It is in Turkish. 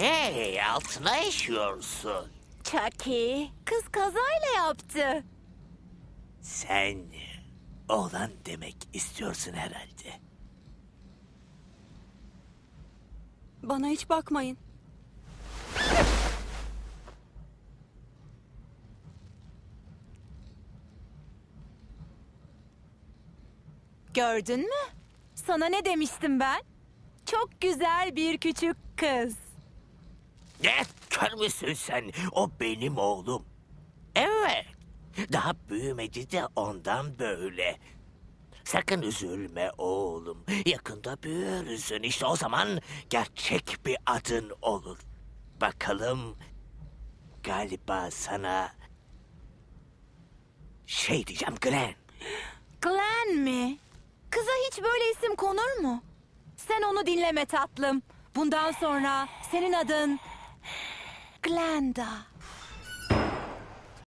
Hey altına işiyorsun. Chucky, kız kazayla yaptı. Sen oğlan demek istiyorsun herhalde. Bana hiç bakmayın. Gördün mü? Sana ne demiştim ben? Çok güzel bir küçük kız. Ne kör müsün sen? O benim oğlum. Evet. Daha büyümedi de ondan böyle. Sakın üzülme oğlum. Yakında büyürsün. İşte o zaman gerçek bir adın olur. Bakalım galiba sana şey diyeceğim Glenn. Glenn mi? Kıza hiç böyle isim konur mu? Sen onu dinleme tatlım. Bundan sonra senin adın Glenda.